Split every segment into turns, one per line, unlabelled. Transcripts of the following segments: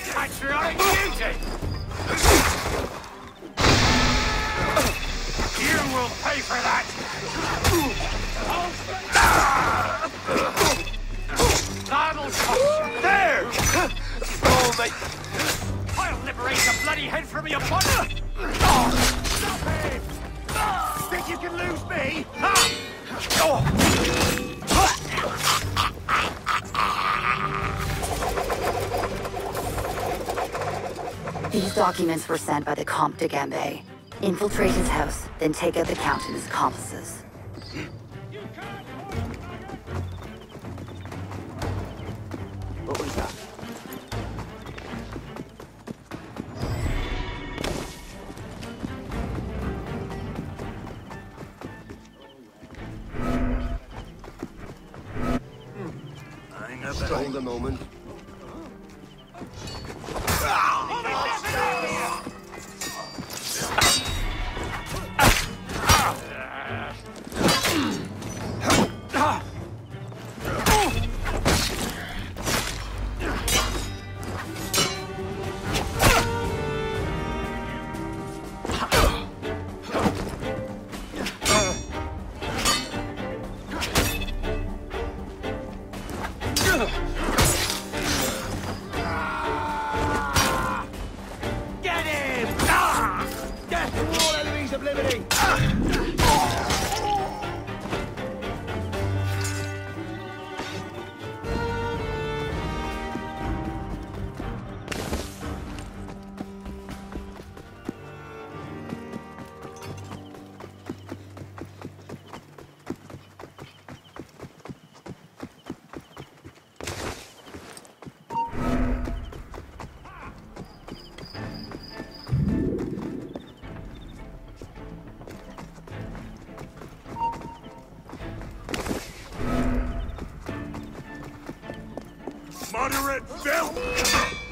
patriotic duty! You will pay for that! That'll cost
There! Oh, mate!
I'll liberate the bloody head from your body! Oh, stop him! Think you can lose me? Ah! Oh.
These documents were sent by the Comte de Gambé. Infiltrate his house, then take out the Count and his accomplices.
What was that? Hold a moment.
Moderate film!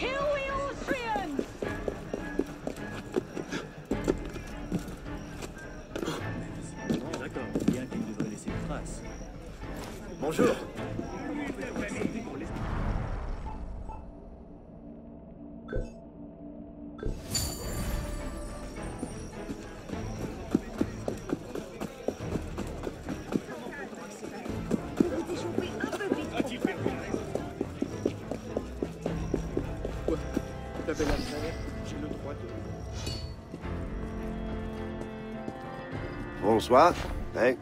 Kill
Bonsoir. Hey.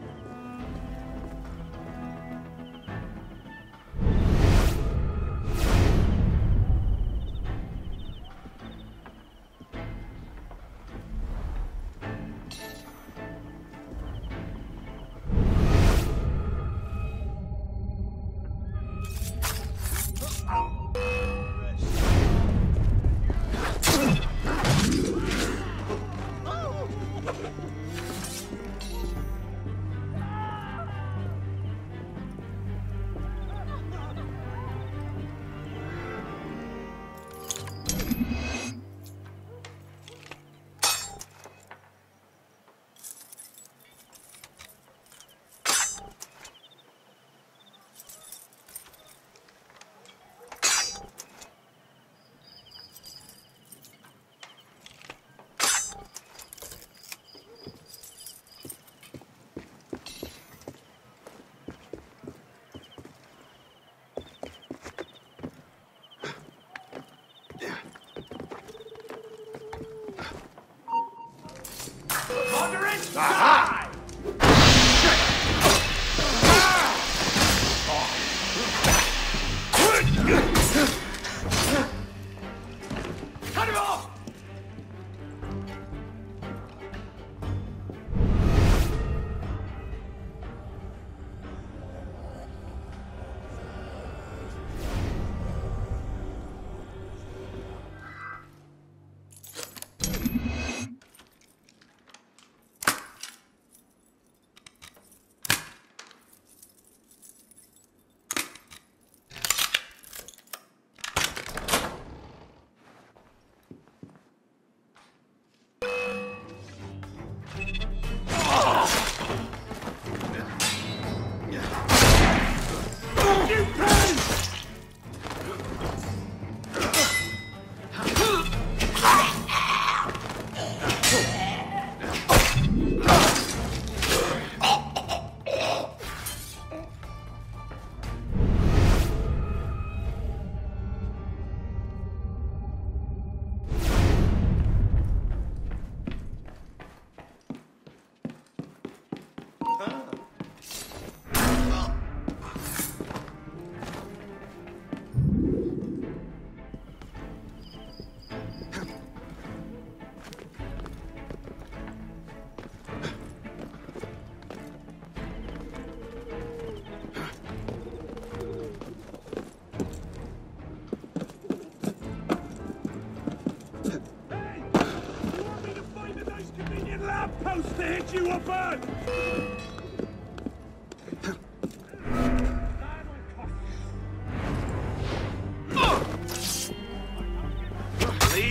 Hey!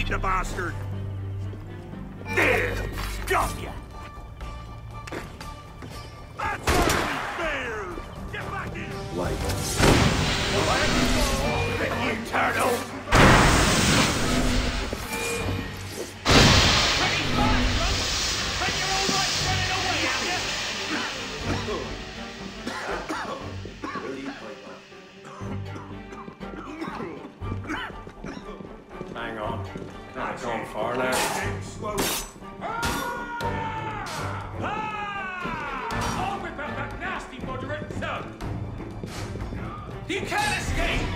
The bastard!
There! Got ya!
That's fair! Get back in!
You turtle!
Going far now.
Ah! Off about that nasty! You can't escape!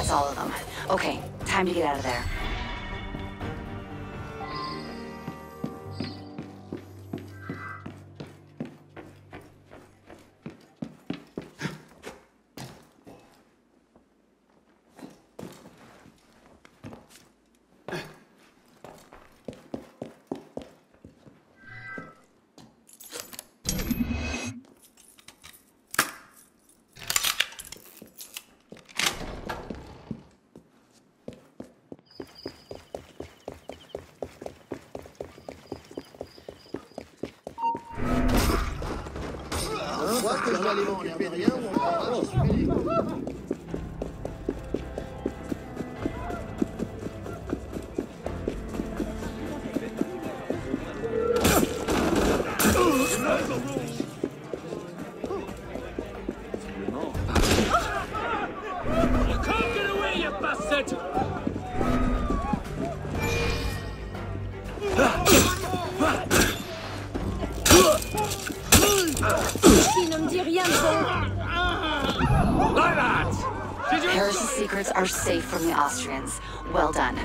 That's all of them.
Okay, time to get out of there.
Crois que je dois aller m'occuper de rien ou on suis allé.
You can't get away, you bastard!
Are safe from the Austrians. Well done.